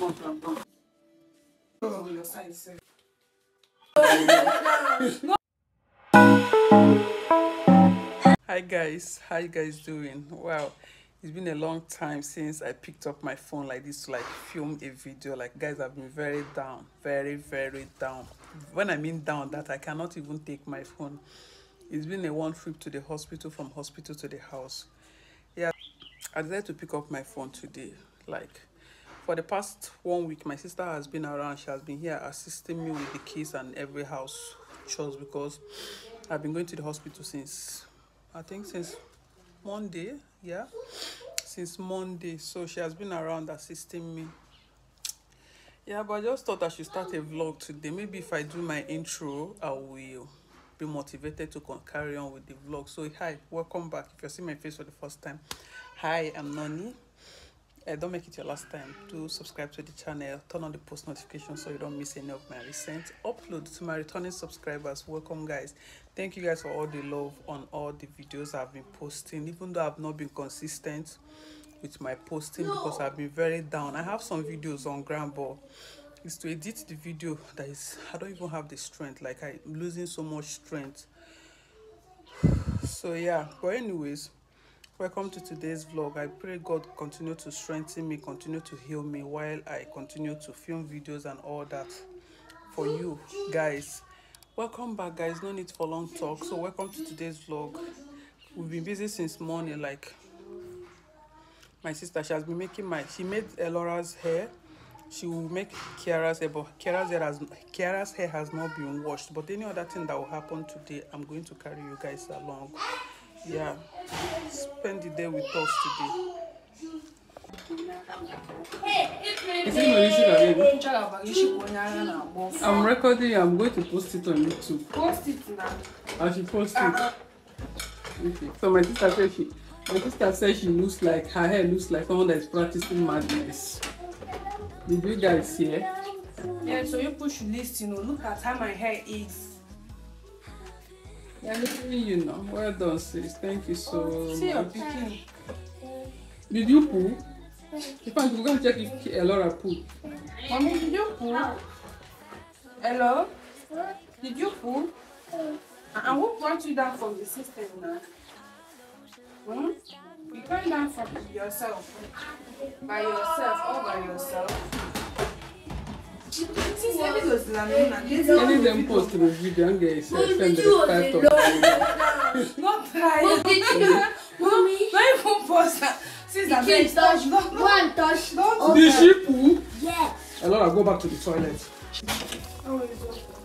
Hi guys, how you guys doing? Wow, it's been a long time since I picked up my phone like this to like film a video. Like guys, I've been very down, very very down. When I mean down, that I cannot even take my phone. It's been a one trip to the hospital, from hospital to the house. Yeah, I decided to pick up my phone today. Like for the past one week, my sister has been around. She has been here assisting me with the kids and every house chores because I've been going to the hospital since I think since Monday, yeah, since Monday. So she has been around assisting me. Yeah, but I just thought I should start a vlog today. Maybe if I do my intro, I will be motivated to carry on with the vlog. So hi, welcome back. If you're seeing my face for the first time, hi, I'm Nonnie. Uh, don't make it your last time. Do subscribe to the channel, turn on the post notifications so you don't miss any of my recent uploads. To my returning subscribers, welcome guys. Thank you guys for all the love on all the videos I've been posting, even though I've not been consistent with my posting because I've been very down. I have some videos on ground, but it's to edit the video that is I don't even have the strength. Like I'm losing so much strength. So yeah, but anyways, welcome to today's vlog. I pray God continue to strengthen me, continue to heal me while I continue to film videos and all that for you guys. Welcome back guys, no need for long talk. So welcome to today's vlog. We've been busy since morning like my sister she has been making my she made Elora's hair she will make Kiara's hair but Kiara's hair has Kiara's hair has not been washed but any other thing that will happen today I'm going to carry you guys along yeah spend the day with us today. I'm recording I'm going to post it on YouTube Post it now. I should post it okay. so my sister said she my sister said she looks like her hair looks like someone that is practicing madness did you guys hear Yeah, so you push list, you know, look at how my hair is. Yeah literally you know well done sis thank you so See your much picking. did you poo in fact we go and check if Elora poo Mommy, did you pull? Hello? Did you pull? And who brought you down from the system now? Hmm? You came down from yourself. By yourself, all by yourself. Any post the video and get send the start of Not try. Mommy, Don't even post that. Since the I'm kid touch no, no. one touch. Don't. did she poo Yes. Elora go back to the toilet Oh,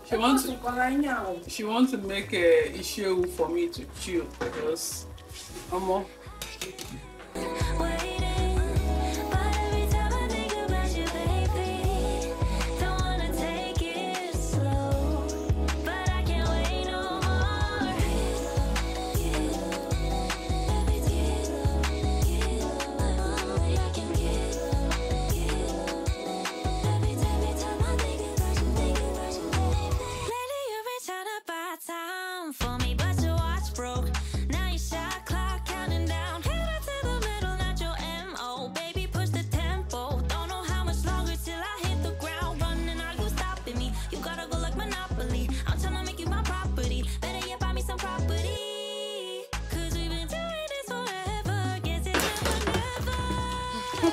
she wants to she wants to make a issue for me to chill because omo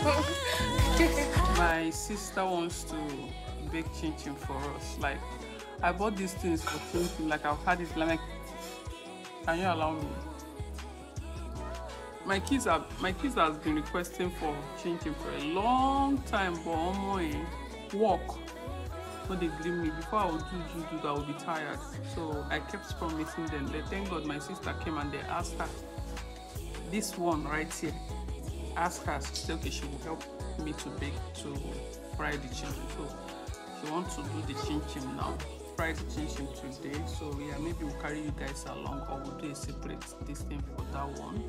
my sister wants to bake chin chin for us. Like i bought these things for chin chin like i've had it like can you allow me? My kids have my kids has been requesting for chin chin for a long time but eh work. No they gree me. Before i would do do do that i would be tired. So i kept promising them. Then thank god my sister came and they asked her this one right here ask her she say okay she will help me to bake to fry the chin so she want to do the chin now fry the chin today. So yeah maybe we'll carry you guys along or we'll do a separate this thing for that one.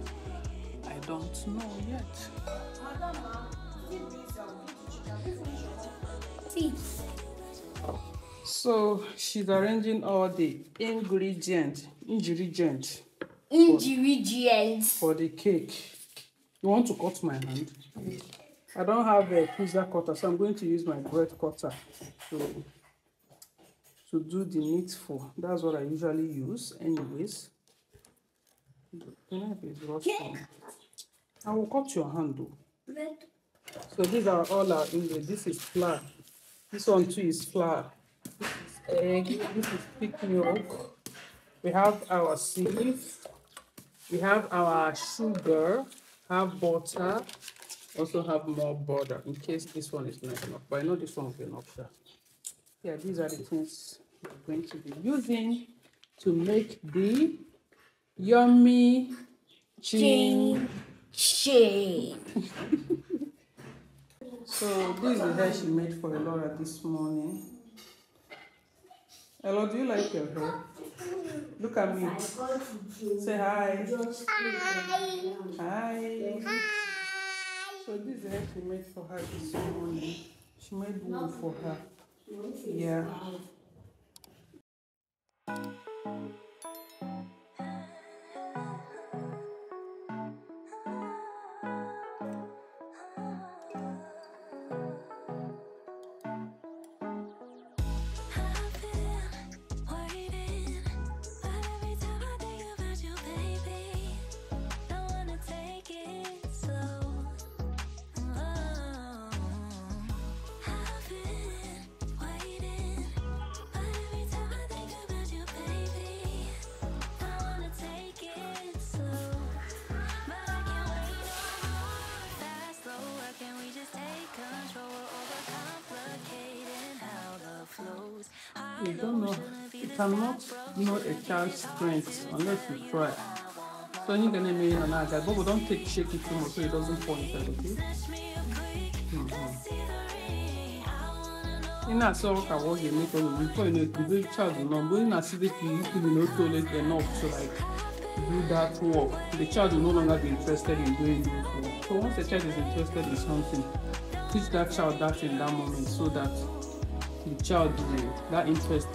I don't know yet. So she's arranging all the ingredients, ingredients, Ingredients. for the cake you want to cut my hand I don't have a pizza cutter, so I'm going to use my bread cutter to to do the needful. That's what I usually use, anyways. Know if it's rusty. I will cut your hand though. Bread. So these are all our ingredients. This is flour. This one too is flour. This is egg. This is thick milk. We have our sieve. We have our sugar. Have butter. Also have more butter in case this one is not enough. But I know this one will be enough. Sha. Yeah, these are the things we're going to be using to make the yummy chin. Chin. So this is the hair she made for Elora this morning. Elo, do you like your hair? Look at me. Say hi. Hi. Hi. So this is the she made for her this morning. She made wool for her. Yeah. You don't know. You cannot know a child's strength unless you try. So you're gonna make an guy, but don't take shake it too much so it doesn't fall inside, okay? Ị na-asị ọrụ ka ọ ga-eme before you know it, the child know. But ị na-asị ka you could not toilet enough to like do that work. The child will no longer be interested in doing this work. So once the child is interested in something, teach that child that in that moment so that the child will that interest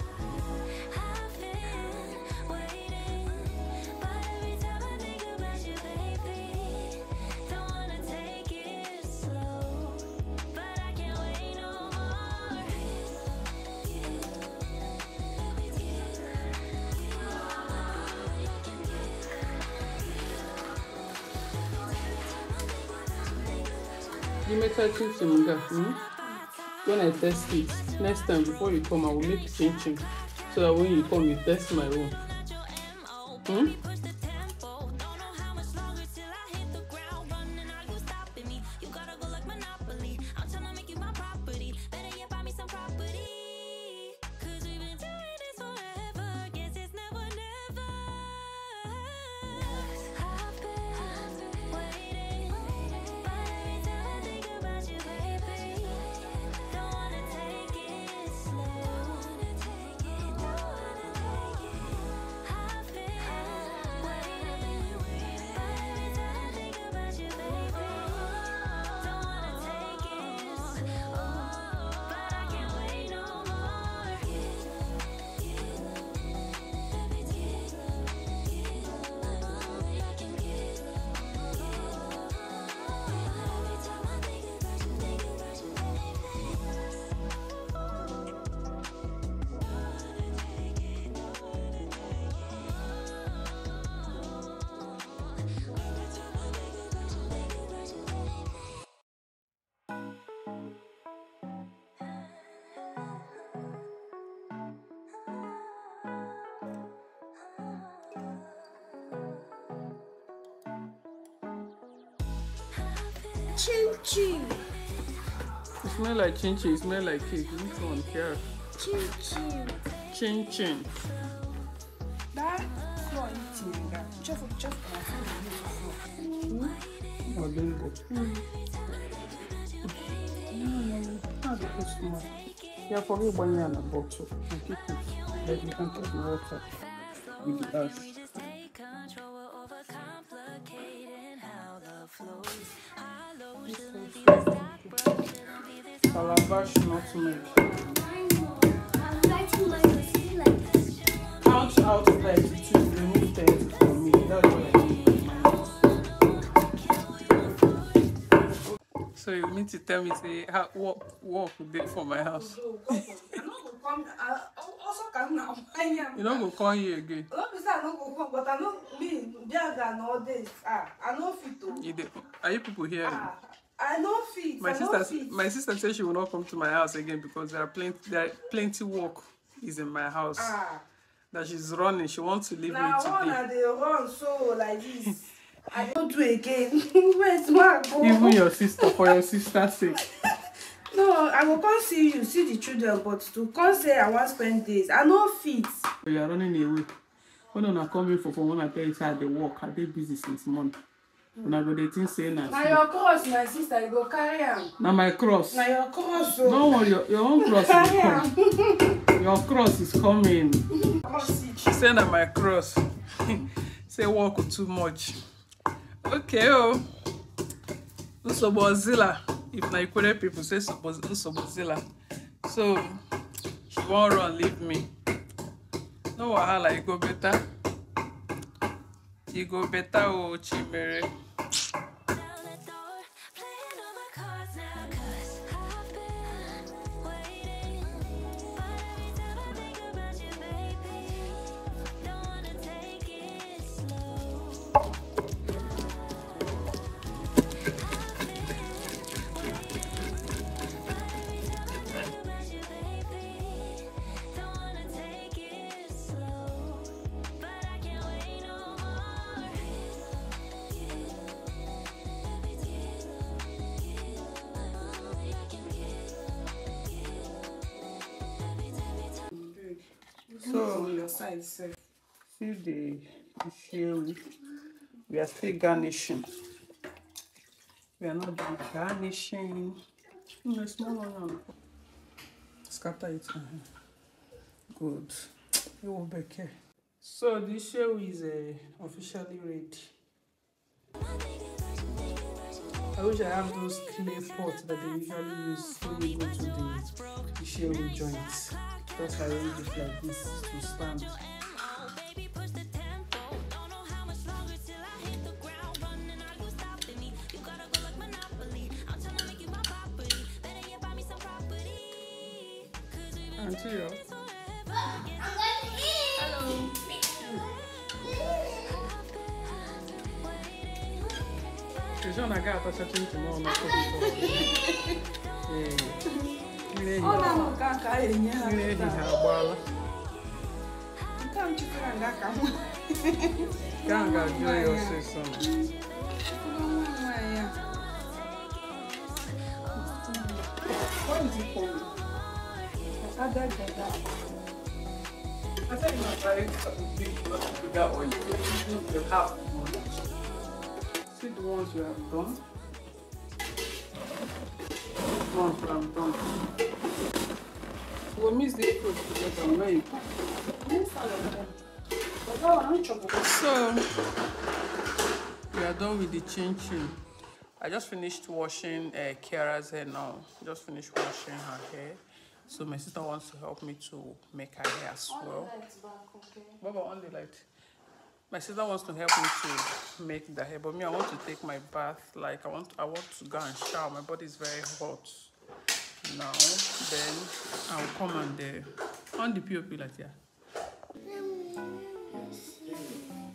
You make her chip chimiga. Hmm? When I test it, next time before you come, I will make chin chin. So that when you come, you test my own. Hmm? Choo choo. It smell like chin chin, it smell like cake. Which one care? Choo choo. Chin chin. That floor eating that. Just just my phone. Oh, there you go. Mm, how do you smell? Yeah, for me, one year and a bottle. And keep it. Then you can take the water with the ash. Like this. Count out 32, remove 30 from me. That's what I mean. So you need to tell me say how work work dey for my house. Come also come now. You no go come here again. No be say I no go come, but I no me Biaga and all this. Ah, I no fit are you people here? Ah, I no fit. My I sister, fit. my sister said she will not come to my house again because there are plenty, there are plenty work is in my house. Ah, That she's running. She wants to leave me na one today. I dey run so like this. I don't do again. Where's my go? Even your sister, for your sister's sake. No, I go come see you, see the children, but to come say I wan spend days, I no fit. You are running away. When una come in for phone, when I tell you I dey work, I dey busy since morning. Una go dey think say na Na your cross, my sister, you go carry am. Na my cross. Na your cross o. Don't worry, your, your own cross is coming. Your cross is coming. She say na my cross. say work too much. Okay oh. Nsobozilla. If na Ikwere people say Nsobo- Nsobozilla. So she wan run leave me. No wahala, e go better. E go better oh Chimere. So- your side. See the issue. We are still garnishing. We are not done garnishing. No, small one. Scatter it. uh-huh. Good. You will be care. So this show is uh, officially ready. I wish I have those clay pots that they usually use when you go to the, show joints. Just arrange it like this to stand. Baby, push the tempo. Don't know how much longer till I hit the ground running. Are you stopping me? You gotta go like Monopoly. I'm tryna make you my property. Better yet, buy me some property. 'Cause we've been Auntie, yo. friends forever. Cresciamo una gatta, c'è gente nuova, Ile Ọ na-amụ ka ka a enye ha onamukaka yenyewe nkamchukura ngakamwa kangajoyosesona unomwamwaya kondikona akagadaga asali mafayo kuda oil you have see the ones you have done ones have done We'll mix the fruit together when you Yes, all of them. But that one, I'm chocolate. So we are done with the chin chin. I just finished washing uh, Kiara's hair now. Just finished washing her hair. So my sister wants to help me to make her hair as well. Baba, on the light. My sister wants to help me to make the hair, but me, I want to take my bath. Like I want, I want to go and shower. My body is very hot now. Then I'll come and uh, on the POP like yeah.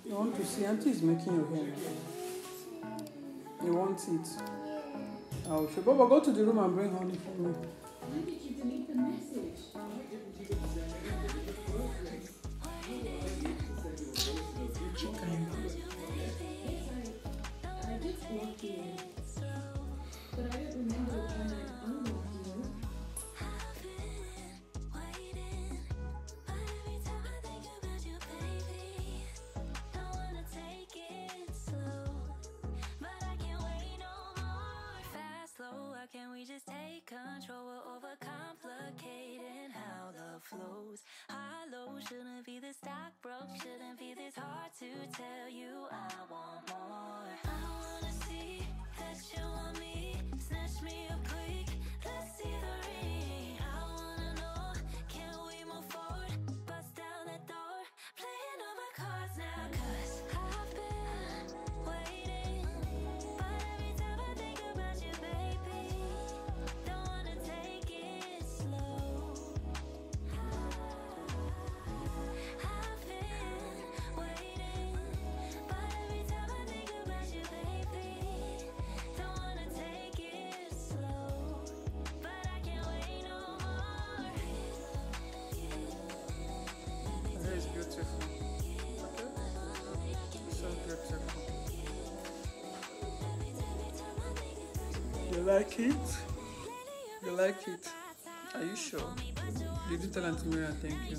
You want to see? Auntie is making your hair. now. You want it? I'll show. Baba, go to the room and bring honey for me. Waiting, like it? You like it? Are you sure? Did you tell Auntie Miriam thank you?